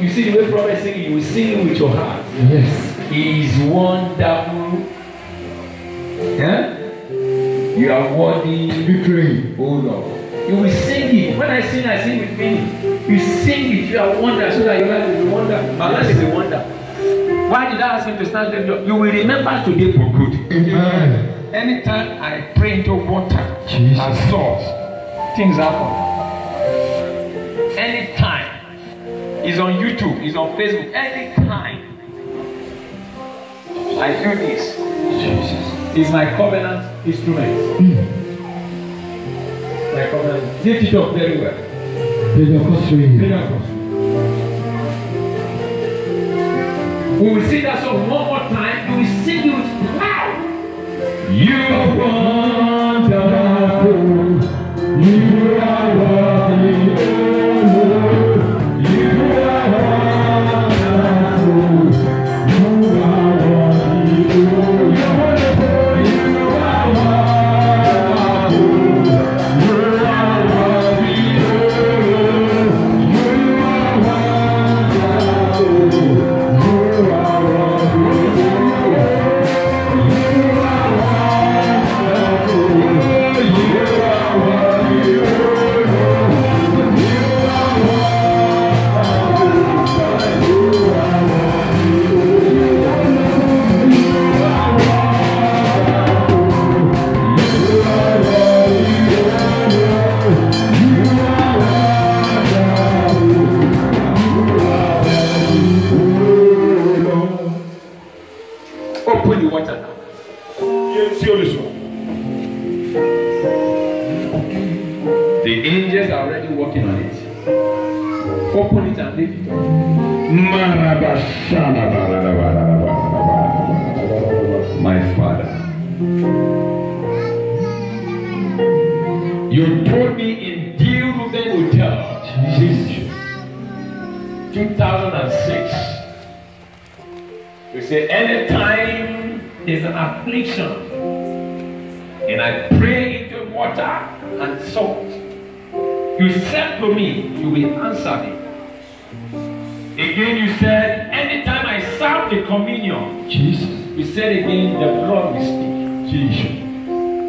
you see the way prophet sing you will sing with your heart. Yes. He is wonderful. Yeah? You are worthy. Victory. Oh Lord. You will sing it. When I sing, I sing with meaning. You sing it. You are wonder so that your life will be wonder. My life is a wonder. Why did I ask him to stand there? You will remember today for good. Amen. Anytime I pray into water Jesus. and salt, things happen. It's on YouTube, it's on Facebook. Anytime. I do this. Jesus. It's my covenant instrument. My covenant. Lift it up very well. Pentecostal. Miracles. We will sing that song one more time. We will sing it with loud. You are working on it. Open it and leave it. on. My father. You told me in Deal Ruben Hotel, 2006. You say, anytime there's an affliction, and I pray into water and salt, you said to me, you will answer me. Again, you said, anytime I serve the communion, Jesus. you said again, the blood will speak. Jesus.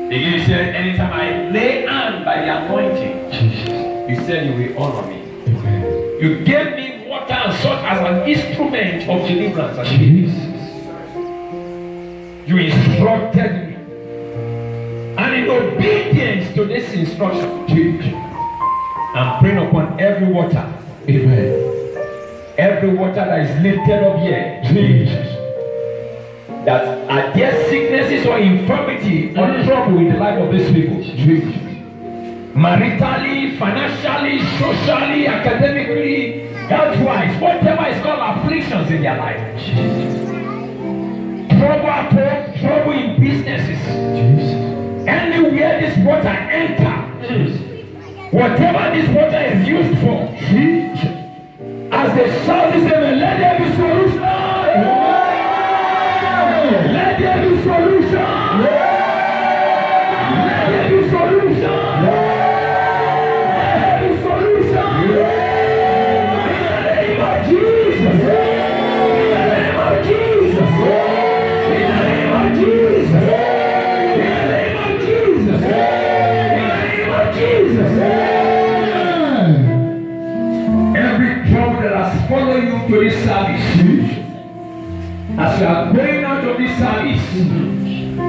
Again, you said, anytime I lay hand by the anointing, Jesus. you said you will honor me. Amen. You gave me water and salt as an instrument of deliverance. Jesus. You instructed me. And in obedience to this instruction, Jesus. I'm praying upon every water, Amen. every water that is lifted up here, Jesus. that are there sicknesses or infirmity or Mm. trouble in the life of these people, Jesus. maritally, financially, socially, academically, health-wise, whatever is called afflictions in their life, trouble at home, trouble in businesses, Jesus. anywhere this water enter, Jesus. Whatever this water is used for, as they shout this amen, let there be solution. Let there be solution. As you are going out of this service,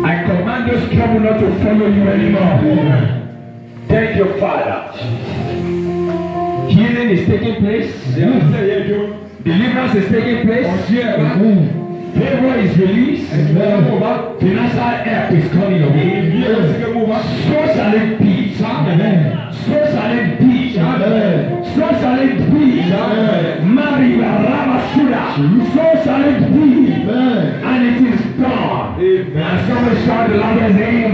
I command those trouble not to follow you anymore. Thank you, Father. Healing is taking place. Deliverance is taking place. Favor is released. Financial help is coming your way. So shall it be. So shall it be. So shall it be. So shall it be. And it is done. And somebody shout the loudest amen.